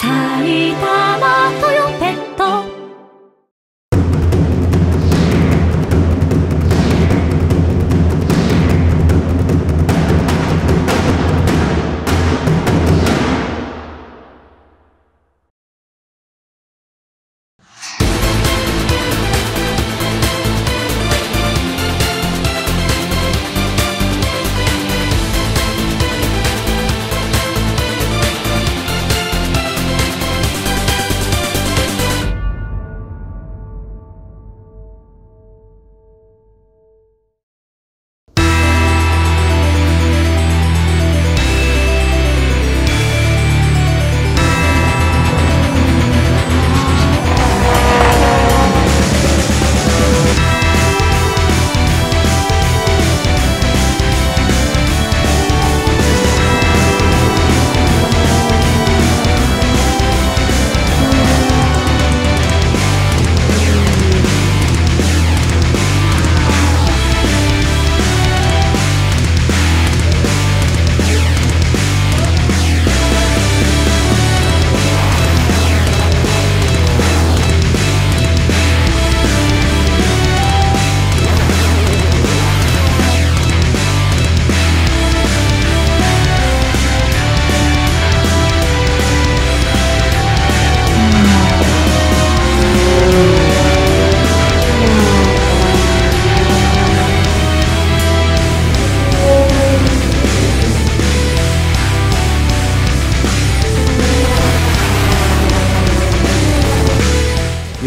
埼玉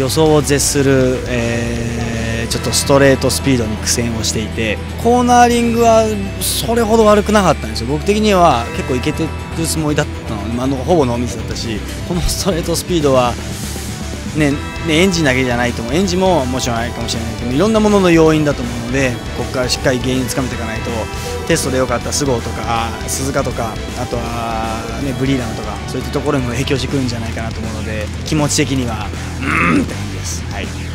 予想を絶する、えーちょっとストレートスピードに苦戦をしていてコーナーリングはそれほど悪くなかったんですよ。僕的には結構いけてるつもりだったの。で、まあ、ほぼノーミスだったしこのストレートスピードはねねエンジンだけじゃないと思う。エンジンももちろんあるかもしれないけどいろんなものの要因だと思うのでここからしっかり原因つかめていかないとテストで良かった菅生とか鈴鹿とかあとは、ね、ブリーダーとかそういったところにも影響してくるんじゃないかなと思うので気持ち的にはうーんって感じです。はい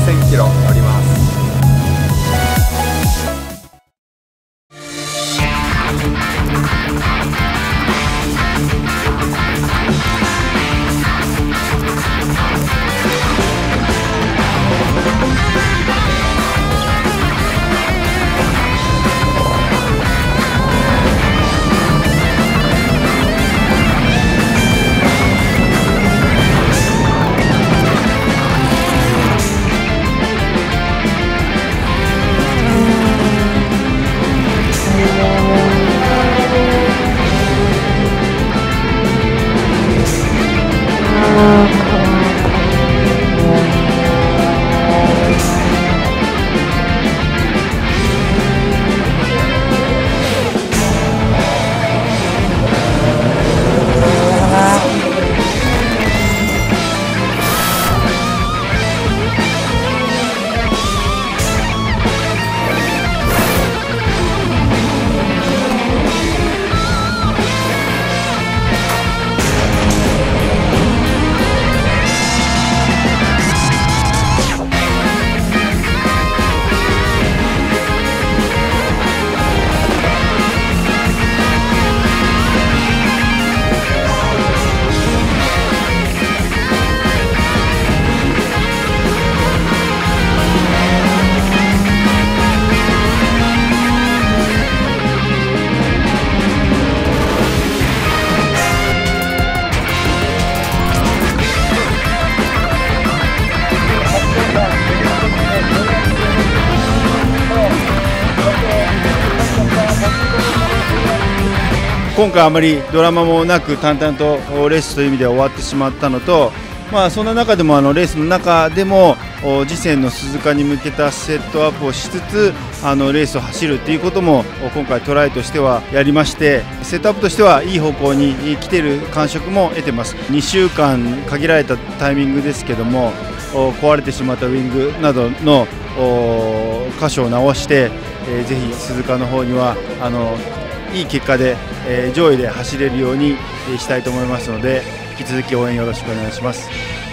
1000キロ乗ります「Пока. 今回あまりドラマもなく淡々とレースという意味では終わってしまったのと、まあ、そんな中でもあのレースの中でも次戦の鈴鹿に向けたセットアップをしつつあのレースを走るということも今回トライとしてはやりましてセットアップとしてはいい方向に来ている感触も得てます。2週間限られたタイミングですけども壊れてしまったウイングなどの箇所を直して、えー、ぜひ鈴鹿の方にはあのいい結果で、えー、上位で走れるようにしたいと思いますので引き続き応援よろしくお願いします。